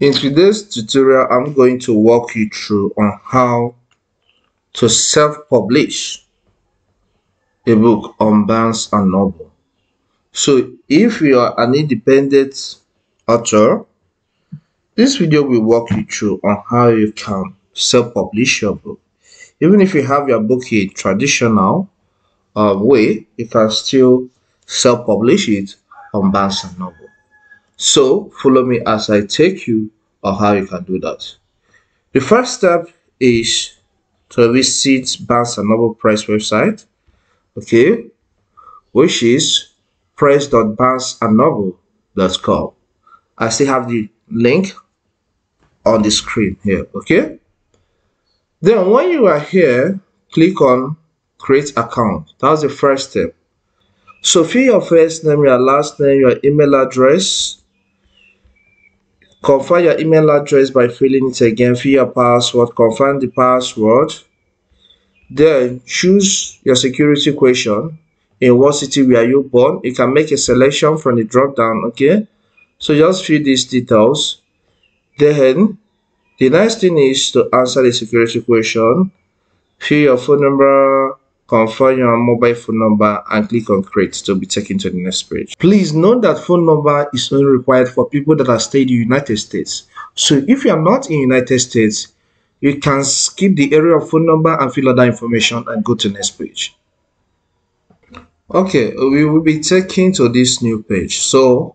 In today's tutorial, I'm going to walk you through on how to self-publish a book on Barnes and Noble. So if you are an independent author, this video will walk you through on how you can self-publish your book. Even if you have your book in traditional uh, way, you can still self-publish it on Barnes and Noble. So follow me as I take you on how you can do that. The first step is to visit Barnes Noble Press website, okay, which is press.barnesandnoble.com. I still have the link on the screen here, okay? Then when you are here, click on create account. That's the first step. So fill your first name, your last name, your email address, Confirm your email address by filling it again. Fill your password. Confirm the password. Then choose your security question. In what city were you born? You can make a selection from the drop down. Okay. So just fill these details. Then the next thing is to answer the security question. Fill your phone number, confirm your mobile phone number and click on create to be taken to the next page. Please note that phone number is only required for people that are staying in the United States. So if you are not in United States, you can skip the area of phone number and fill out that information and go to next page. Okay, we will be taken to this new page. So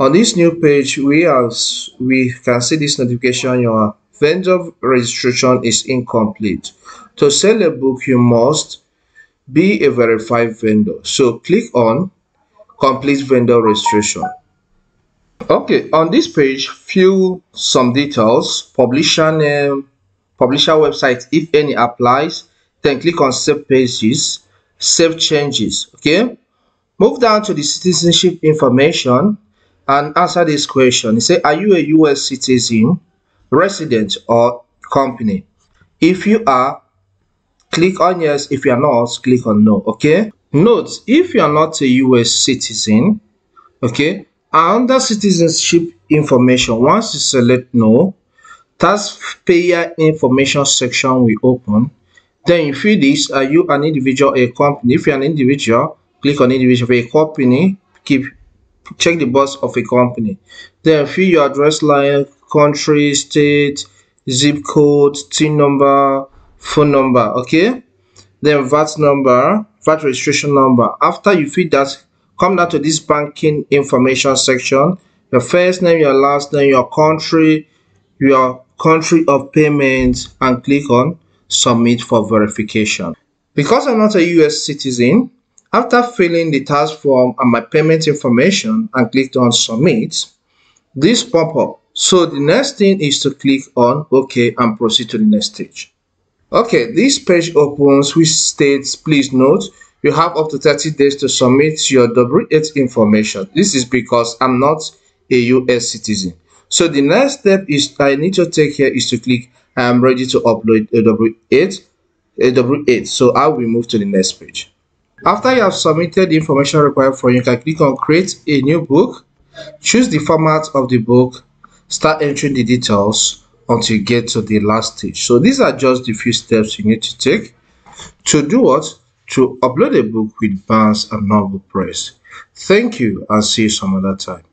on this new page, we are we can see this notification your vendor registration is incomplete. To sell a book, you must be a verified vendor. So click on complete vendor registration. Okay, on this page, fill some details, publisher name, publisher website, if any applies, then click on save pages, save changes, okay? Move down to the citizenship information and answer this question. Say, are you a US citizen, resident, or company? If you are, click on yes. If you are not click on no okay? Note if you are not a u.s citizen okay under citizenship information once you select no taxpayer information section will open. Then you fill this are you an individual a company? If you're an individual click on individual. For a company keep check the box of a company. Then fill your address line country state zip code tin number phone number okay? Then vat number vat registration number. After you feed that come down to this banking information section. Your first name your last name your country your country of payment and click on submit for verification. Because i'm not a u.s citizen after filling the task form and my payment information and clicked on submit this pop up so the next thing is to click on ok and proceed to the next stage Okay, this page opens which states, please note, you have up to 30 days to submit your W8 information. This is because I'm not a US citizen. So the next step is I need to take here is to click I am ready to upload a W8, a W8. So I will move to the next page. After you have submitted the information required for you, you can click on create a new book, choose the format of the book, start entering the details, until you get to the last stage. So these are just the few steps you need to take to do what? To upload a book with Barnes and Noble Press. Thank you and see you some other time.